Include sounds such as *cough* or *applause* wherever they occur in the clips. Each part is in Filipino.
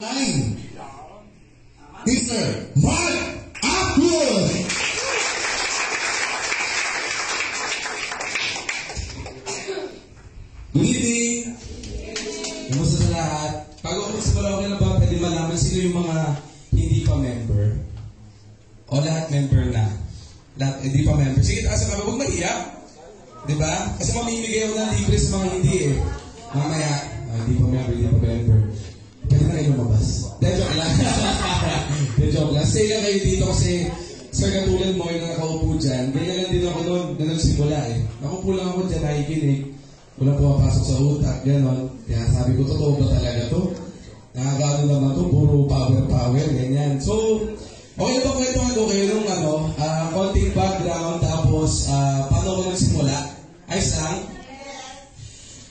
Line. Mr. Mark Upwood. Good evening! Kumusta sa lahat? Bago ako magsimula, okay lang ba pwede malaman sino yung mga hindi pa member? O lahat member na? Lahat hindi pa member. Sige, taas ang. Huwag maiyak. Di ba? Kasi mamimigay ako ng libre sa mga hindi eh. Mamaya, ah, hindi pa member, hindi pa member. Lang. De, joke lang. Stay lang kayo dito kasi sa katulad mo yung nakaupo dyan, ganyan lang din ako noon na nagsimula eh. Nakaupo lang ako dyan, nakikinig. Walang pumapasok sa utak, gano'n. Kaya sabi ko, totoo ba talaga to? Nakakano naman to, puro power, power, ganyan. So, okay na ba kwentuhan ko kayo nung ano, ah, konting background, tapos ah, paano ko nagsimula? Ayos lang?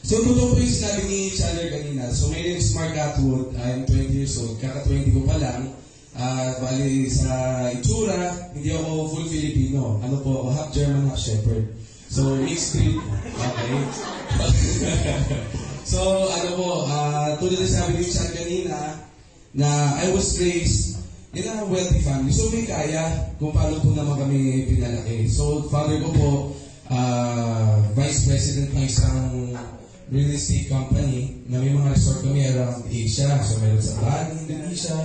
So, totoo po yung sinabi ni Chandler kanina. So, my name is Mark Atwood. I'm 20 years old. Kaka-20 ko pa lang. Ah, bali sa itsura, hindi ako full Filipino. Ano po ako? Half German, half Shepherd. So, mixed breed. Okay. *laughs* so, ano po, ah, tulad na sabi ni Chan kanina, na I was raised in a wealthy family. So, may kaya kung paano po naman kami pinalaki. So, father ko po, ah, vice president ng isang real estate company na may mga resort kami around Asia. So, meron sa Bali, Indonesia,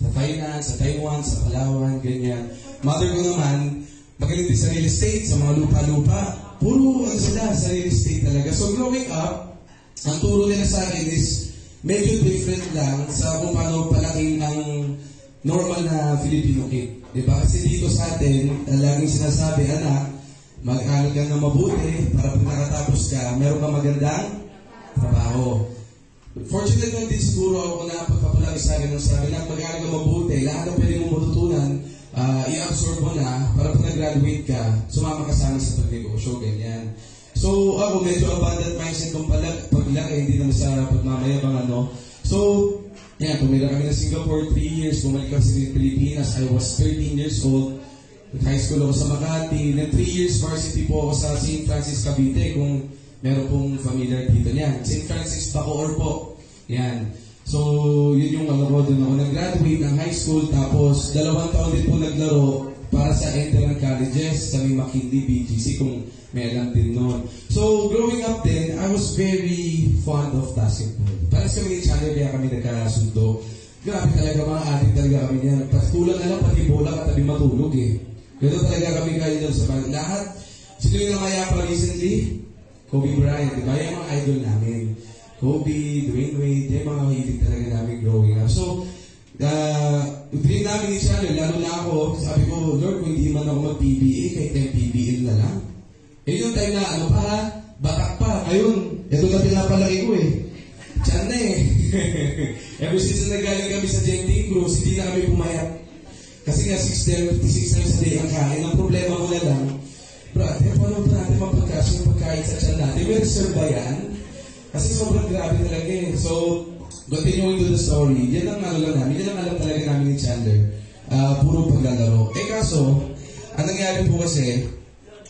sa Thailand, sa Taiwan, sa Palawan, ganyan. Mother ko naman, magaling din sa real estate, sa mga lupa-lupa. Puro ano sila sa real estate talaga. So, growing up, ang turo nila sa akin is medyo different lang sa kung paano palaking ang normal na Filipino kid. Di ba? Kasi dito sa atin, laging sinasabi, anak, mag-aral ka na mabuti para pag nakatapos ka, meron ka magandang trabaho. Fortunate lang din siguro ako na pagpapalagi sa akin ng sabi na mag-aral ka mabuti, lahat ng pwede mong matutunan, ah, i-absorb mo na para pag nag-graduate ka, sumama ka sa amin sa pagnegosyo, ganyan. So, ako medyo abundant mindset kung pala, paglaki, hindi naman sa pagmamayabang ano. So, yan, tumira kami na Singapore 3 years, bumalik kami sa Pilipinas, I was 13 years old. High school ako sa Makati. Then 3 years varsity po ako sa St. Francis Cavite, kung meron pong familiar dito niyan. St. Francis Bacoor po. Yan. So, yun yung ano ko, doon ako nag-graduate ng high school, tapos dalawang taon din po naglaro para sa enter ng colleges sa may McKinley, BGC, kung may alam din noon. So, growing up then, I was very fond of basketball. Para sa mga channel, kaya kami nagkasundo. Grabe talaga, mga adik talaga kami niyan. Patulang na lang, pati bola katabi matulog eh. Ganun talaga kami kayo sa. Lahat, sino yung namaya pa recently? Kobe Bryant, di ba? Yung mga idol namin. Kobe, Dwayne Wade, yung mga hilig talaga namin growing up. So, uh, dream namin ni Channel, lalo na ako, sabi ko, Lord, kung hindi man ako mag-PBA, kahit MPBL na lang. Eh yung time na, ano pa, batak pa, ayun, ito na pinapalaki ko eh. Diyan na eh. *laughs* Ever since na nagaling kami sa JT Cruz, hindi na kami pumayat. Kasi nga 6.56 times a day ang kain. Ang problema ko na lang, brad, eh, paano ba natin mapagkasya yung pagkain sa tiyan natin? May reserve ba yan? Kasi sobrang grabe talaga eh. So, continuing to the story, yan ang ano lang namin, yan ang alam talaga namin ni Chandler. Ah, puro paglalaro. Eh kaso, ang nangyari po kasi,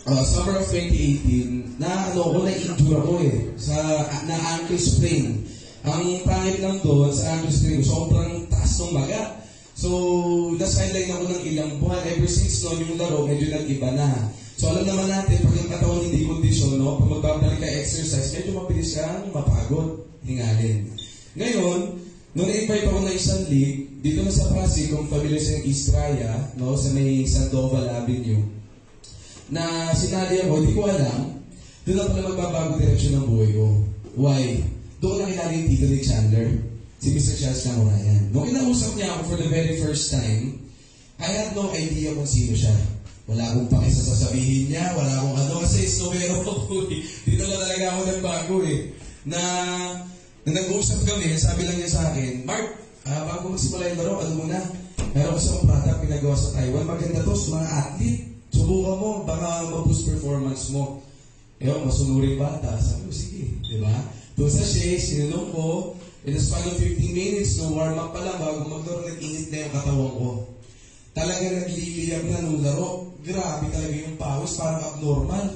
uh, summer of 2018, na ano ko, na-injure ako eh, sa, na ankle sprain. Ang pangit lang doon, sa ankle sprain, sobrang taas ng baga. So, na-sideline ako ng ilang buwan. Ever since noon, yung laro, medyo nag-iba na. So, alam naman natin, pag yung katawan hindi kondisyon, no, pag magbabalik ka exercise, medyo mabilis kang mapagod, hingalin. Ngayon, nung na-invite ako na isang league, dito na sa Pasig, kung familiar sa Estraya, no, sa may Sandoval Avenue, na sinali ako, hindi ko alam, doon na pala magbabago direksyon ng buhay ko. Why? Doon ko nakilala yung tito ni Chandler, si Mr. Charles Camorayan. Nung kinausap niya ako for the very first time, I had no idea kung sino siya. Wala akong paki sa sasabihin niya, wala akong ano, kasi istomero *laughs* ko eh. Dito lang talaga ako nagbago eh. Na, nung nag-uusap kami, sabi lang niya sa akin, Mark, ah, bago magsimula yung laro, ano muna, meron sa mga product pinagawa sa Taiwan, maganda to sa mga athlete. Subukan mo, baka ma-boost performance mo. Ewan, masunurin bata. Sabi ko, sige, di ba? Doon sa Shea, sinunong ko, in the span of 15 minutes, no warm up pa lang, bago maglaro, nag-init na yung katawan ko. Talaga nagliliyab na nung laro. Grabe talaga yung pawis, parang abnormal.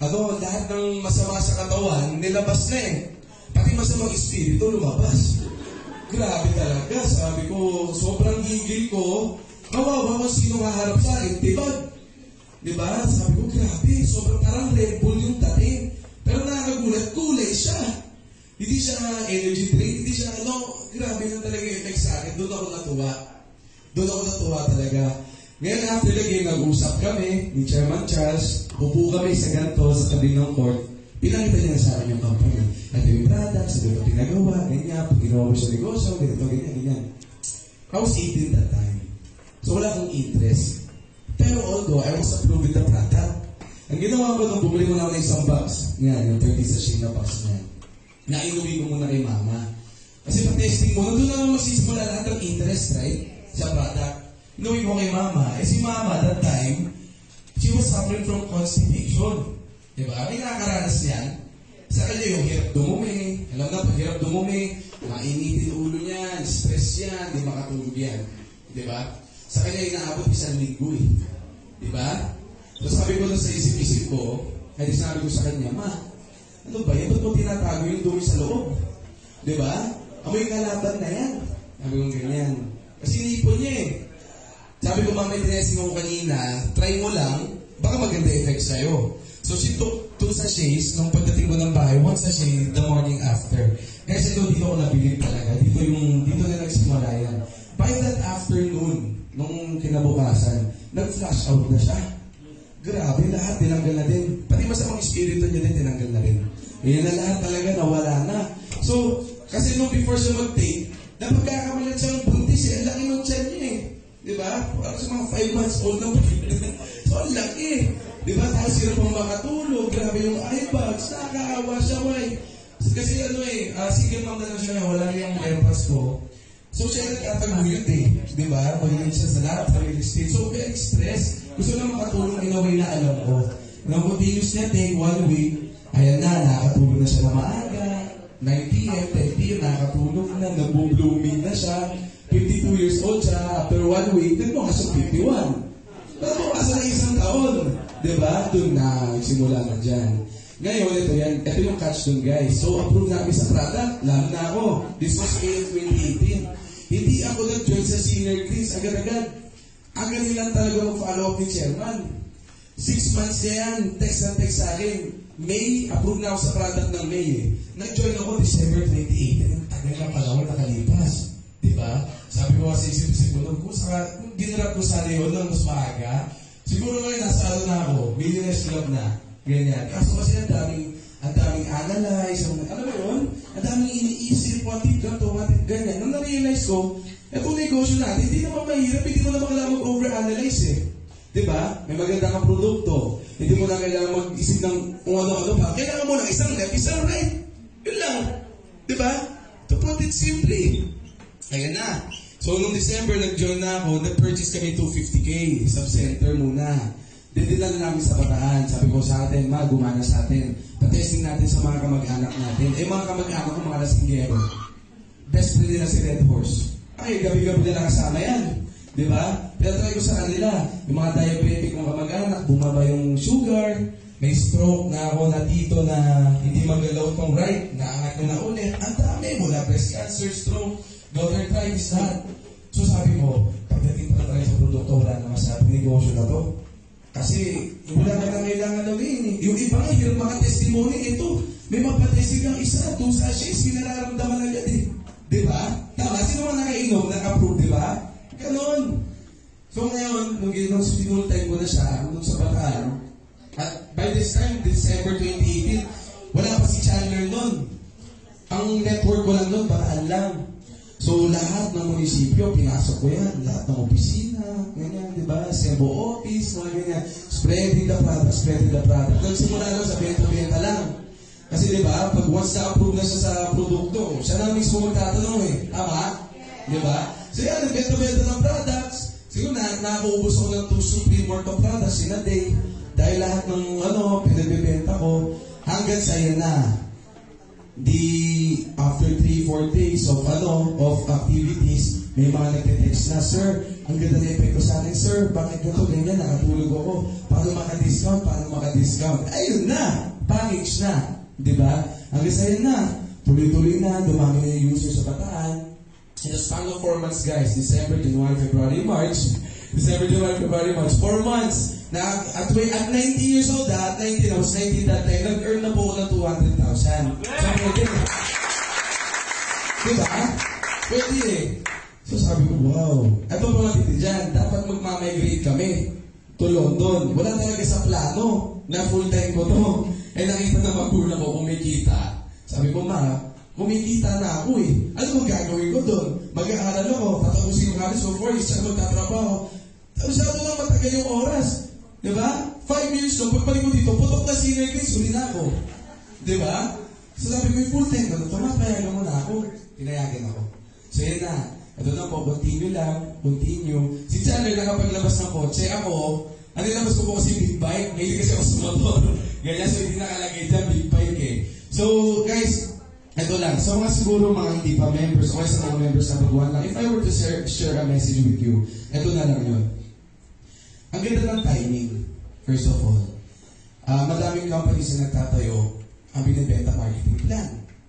Ano, lahat ng masama sa katawan, nilabas na eh. Pati masamang espiritu lumabas. Grabe talaga sa sobrang gigil ko, kawawa kung sino haharap sa akin, tibag. Di ba? Sabi ko, grabe, sobrang parang Red Bull yung dating. Pero nakakagulat, kulay siya. Hindi siya energy drink, hindi siya ano, grabe na talaga yung effect sa akin. Doon ako natuwa. Doon ako natuwa talaga. Ngayon after the game, nag-usap kami ni Chairman Charles, upo kami sa ganito sa tabi ng court. Pinakita niya sa akin yung company. Ito yung products, ito yung pinagawa, ganyan, pag ginawa mo sa negosyo, ganito, ganyan, ganyan. I was 18 that time. So wala akong interest. Pero although I was approved with the product, ang ginawa ko nung bumili mo na ng isang box, yan, yung 30 sachet na box na yan, nainuwi ko muna kay mama. Kasi pag testing mo, nandun naman masisimula lahat ng interest, right? Sa product. Inuwi ko kay mama. Eh si mama, that time, she was suffering from constipation. Diba? May nakakaranas niyan. Sa kanya yung hirap dumumi. Alam na, pag hirap dumumi, mainitin ulo niyan, stress yan, di makatulog yan. Di ba? Sa kanya inaabot isang linggo eh. Di ba? So sabi ko sa isip-isip ko, kaya sinabi ko sa kanya, Ma, ano ba yan? Ba't mo tinatago yung dumi sa loob? Di ba? Amoy kalaban na yan. Sabi ko ganyan. Kasi inipon niya eh. Sabi ko, mama, tinesting mo kanina, try mo lang, baka maganda effect sa'yo. So she took two sachets nung pagdating ko ng bahay, one sachet the morning after. Kasi ito, dito ko nabilib talaga. Dito yung, dito na nagsimula yan. By that afternoon, nung kinabukasan, nag-flash out na siya. Grabe, lahat tinanggal na din. Pati masamang espiritu niya din tinanggal na rin. Yan na lahat talaga, nawala na. So, kasi nung before siya mag-take, napagkakamalan Di ba? Parang mga 5 months old na So, ang laki. Di ba? Tapos sila pang makatulog. Grabe yung eye bags. Nakakaawa siya, why? Kasi ano eh, uh, mom na lang siya, wala yung meron ko. So siya nagtataguyod eh. Di ba? Mahilig siya sa lahat sa real estate. So very stressed. Gusto na makatulong in a way na alam ko. Nang continuous niya take one week, ayan na, nakakatulog na siya na maaga. 9 p.m., 10 p.m., nakakatulog na, nagbo-blooming na siya. 52 years old siya. After one week, nagmukha siya 51. Nagmukha siya ng isang taon. Di ba? Doon na, simula na dyan. Ngayon, ito yan. Ito yung catch doon, guys. So, approve namin sa product. Lalo na ako. This was May 2018. Hindi ako nag-join sa senior greens agad-agad. Ang galing lang talaga mag-follow up ni chairman. Six months niya yan. Text na text sa akin. May, approve na ako sa product ng May eh. Nag-join ako December 2018. Ang tagal na pala ako nakalipas. Di ba? Sabi ko kasi isip-isip ko, kung, saka, kung ginrap ko sana yun ng mas maaga, siguro ngayon nasa ano na ako, millionaires club na. Ganyan. Kaso kasi ang daming, ang daming analyze, ang, ano ba yun? Ang daming iniisip, what if ganito, what if ganyan. Nung na-realize ko, itong negosyo natin, hindi naman mahirap, hindi mo naman kailangan mag-overanalyze eh. Di ba? May maganda kang produkto. Hindi mo na kailangan mag-isip ng kung ano-ano pa. Kailangan mo ng isang left, isang right. Yun lang. Di ba? To put it simply. Ayan na. So, nung December, nag-join na ako, nag-purchase kami 250k, sub-center muna. Dinala namin sa bataan. Sabi ko sa atin, ma, gumana sa atin. Patesting natin sa mga kamag-anak natin. Eh, mga kamag-anak ko, mga lasinggero. Best friend nila si Red Horse. Ay, gabi-gabi nila kasama yan. Di ba? Pinatry ko sa kanila. Yung mga diabetic mga kamag-anak, bumaba yung sugar, may stroke na ako na tito na hindi magalaw tong right, naangat ko na ulit. Ang dami, mula breast cancer, stroke, daughter arthritis, lahat. So sabi ko, pagdating pa tayo sa produkto, wala naman sa negosyo na to. Kasi wala ka na kailangan gawin eh. Yung iba nga, yung mga testimony, ito, may mapatesting ng isa, two sachets, pinararamdaman agad eh. Di ba? Tama, sino mga nakainom, nag-approve, di ba? Ganon. So ngayon, nung ginong sinul time ko na siya, nung sa Bataan, at by this time, December 2018, wala pa si Chandler nun. Ang network ko lang nun, Bataan lang. So lahat ng munisipyo, pinasok ko yan. Lahat ng opisina, ganyan, di ba? Sebo office, mga ganyan. Spreading the product, spreading the product. Nagsimula lang sa benta-benta lang. Kasi di ba, pag once na-approve na siya sa produkto, siya na mismo magtatanong eh. Tama? Di ba? So yan, nagbenta-benta ng products. Siguro na, nakaubos ako ng two Supreme worth of products in a day. Dahil lahat ng ano, pinagbebenta ko, hanggang sa yan na. Di after 3-4 days of ano, of activities, may mga nagte-text na, Sir, ang ganda na epekto sa akin, Sir, bakit ganito, ganyan, nakatulog ako. Paano maka-discount, paano maka-discount? Ayun na, package na. Di ba? Hanggang sa yan na, tuloy-tuloy na, dumami na yung user sa bataan. In the span of four months, guys, December, January, February, March, December, January, February, March, four months, na at, at 19 years old, at 19, I was 19 that time, nag-earn na po ako ng 200,000. So, pwede. Diba? Pwede eh. So sabi ko, wow. Ito pa matindi dyan, dapat magmamigrate kami to London. Wala talaga sa plano na full time ko to. Eh nakita na magulang ko kumikita. Sabi ko, ma, kumikita na ako eh. Ano mo gagawin ko doon? Mag-aaral ako, tatapusin yung halos ko, four years, saka magtatrabaho. Masyado lang matagal yung oras. Di ba? Five years ko, pagbalik ko dito, putok na senior grades, huli na ako. Di ba? So sabi ko, full time ko, tumapayagan mo na ako. Pinayagan ako. So yun na. Ito na po, continue lang, continue. Si Chandler nakapaglabas ng kotse. Ako, ano labas ko po kasi big bike. Ngayon kasi ako sa motor. *laughs* Ganyan, so hindi nakalagay dyan, big bike eh. So, guys, ito lang. So, mga siguro mga hindi pa members, o sa mga members na baguhan lang, if I were to share, share a message with you, ito na lang yun. Ang ganda ng timing, first of all. Ah, madaming companies na nagtatayo ang binibenta marketing plan.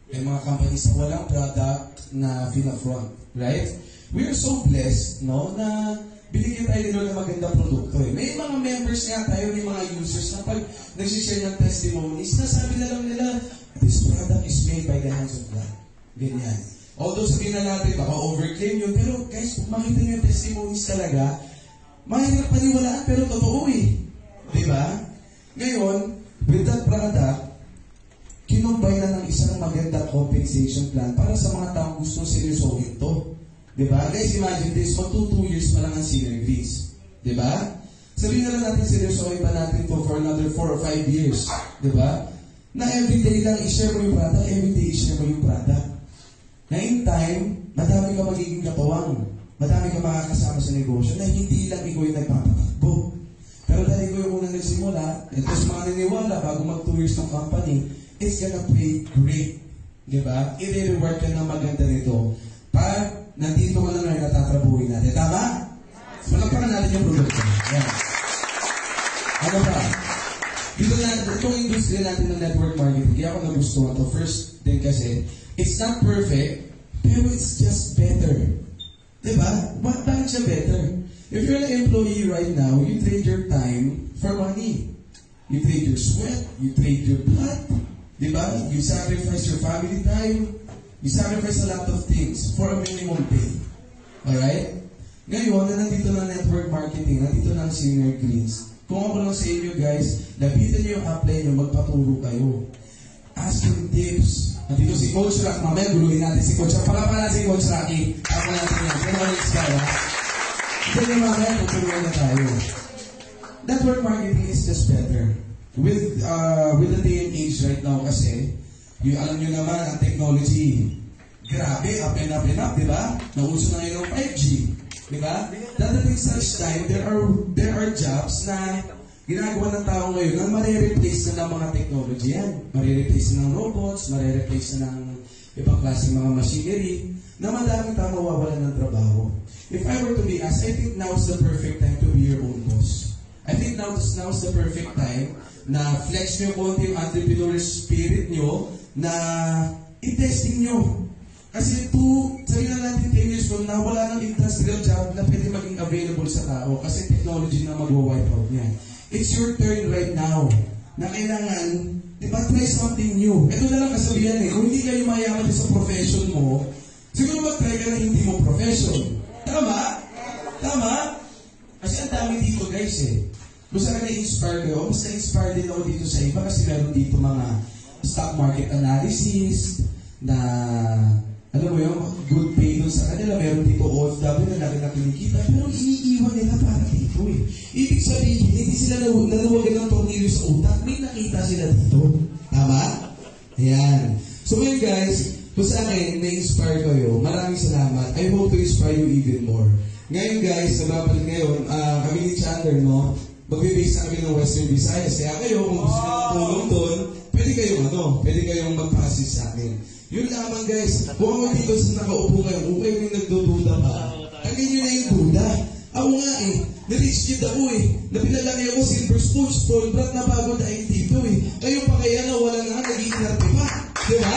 May mga companies na walang product na fina-front, right? We are so blessed, no, na binigyan tayo nila ng magandang produkto. Eh. May mga members nga tayo, may mga users na pag nagsishare ng testimonies, nasabi na lang nila, this product is made by the hands of God. Ganyan. Although sabihin na natin, baka overclaim yun, pero guys, kung makita niyo yung testimonies talaga, mahirap paniwalaan, pero totoo eh. Di ba? Ngayon, with that product, kinumbay na ng isang magandang compensation plan para sa mga taong. Di ba? Guys, imagine this, magto 2 years pa lang ang senior Greece. Di ba? Sabihin na lang natin seryosohin pa natin to for another 4 or 5 years. Di ba? Na everyday lang i-share mo yung product, everyday i-share mo yung product. Na in time, madami ka magiging kapawang. Madami ka makakasama sa negosyo na hindi lang ikaw yung nagpapatakbo. Pero dahil ko yung unang nagsimula, ito sa mga bago mag 2 years ng company, it's gonna pay great. Di ba? I-reward ka ng maganda nandito ka na ngayon, natatrabuhin natin. Tama? So, malagpakan natin yung produkto. Yan. Ano pa? Dito na, itong industry natin ng network marketing, kaya ako nagustuhan to. First din kasi, it's not perfect, pero it's just better. Diba? Ba- bakit siya better? If you're an employee right now, you trade your time for money. You trade your sweat, you trade your blood, diba? You sacrifice your family time, you sacrifice a lot of things for a minimum pay. Alright? Ngayon, na nandito na network marketing, nandito na ang senior greens. Kung ako lang sa inyo guys, lapitan niyo yung apply niyo, magpaturo kayo. Ask him tips. Nandito si Coach Rock. Mamaya guluhin natin si Coach Rock. Palapalan natin si Coach Rocky. Ako natin yan. Kaya ako next guy, ha? Ito yung mamaya, tuturuan na tayo. Network marketing is just better. With uh, with the day and age right now kasi, yung alam nyo naman, ang technology, grabe, up and up and up, di ba? Nauso na ngayon ang 5G, di ba? Dadating such time, there are there are jobs na ginagawa ng tao ngayon na marireplace na ng mga technology yan. Marireplace na ng robots, marireplace na ng ibang klaseng mga machinery, na madaming tao mawawalan ng trabaho. If I were to be asked, I think now is the perfect time to be your own boss. I think now is, now is the perfect time na flex nyo konti yung entrepreneurial spirit nyo na i-testing nyo. Kasi two, sabi na natin 10 years from now, wala nang industrial job na pwede maging available sa tao kasi technology na mag-wipe out niyan. It's your turn right now na kailangan, di ba, try something new. Ito na lang kasabihan eh, kung hindi kayo mayaman sa profession mo, siguro mag-try ka na hindi mo profession. Tama? Tama? Kasi ang dami dito guys eh. Kung saan na-inspire kayo, mas na-inspire din ako dito sa iba kasi meron dito mga stock market analysis na alam mo yun, good pay dun sa kanila. Meron dito OFW na laki na kinikita pero iniiwan nila para dito eh. Ibig sabihin, hindi sila nalu- naluwagan ng tornilyo sa utak. May nakita sila dito. Tama? Ayan. So ngayon guys, kung sa akin, na-inspire kayo, maraming salamat. I hope to inspire you even more. Ngayon guys, nababalik ngayon, ah, kami ni Chandler, no? Magbe-base na kami ng Western Visayas. Kaya kayo, kung gusto nyo ng tulong doon, pwede kayong ano, pwede kayong mag-assist sa akin. Yun lamang guys, kung ako dito sa nakaupo kayo, kung kayo may nagdududa pa, tangin nyo na yung duda. Ako nga eh, na-rich kid ako eh, na pinalaki ako silver spoon, spoiled brat na bago dahil dito eh. Kayo pa kaya na wala na, naging inarte pa. Di ba?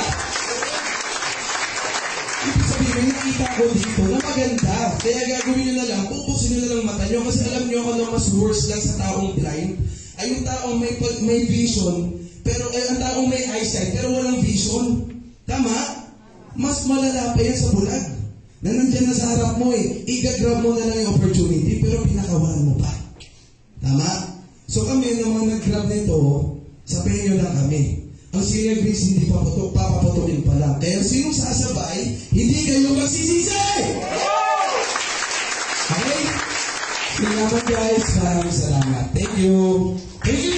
Ibig sabihin, may nakita ko dito na maganda. Kaya gagawin nyo na lang, pupusin nyo na lang mata nyo kasi alam nyo kung ano mas worse lang sa taong blind ay yung taong may, may vision, pero eh, ang taong may eyesight, pero walang vision. Tama? Mas malala pa yan sa bulag. Na nandyan na sa harap mo eh. Igagrab mo na lang yung opportunity, pero pinakawalan mo pa. Tama? So kami namang nag-grab nito, sabihin nyo lang kami. Ang senior grace hindi paputok, papaputokin pa lang. Kaya sino sasabay, hindi kayo magsisisi! Okay? Salamat guys. Maraming salamat. Thank you. Thank you